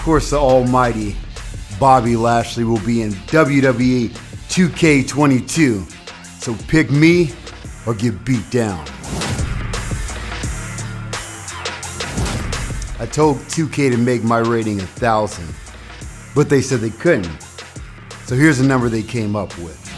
course, the almighty Bobby Lashley will be in WWE 2K22. So pick me or get beat down. I told 2K to make my rating a thousand, but they said they couldn't. So here's the number they came up with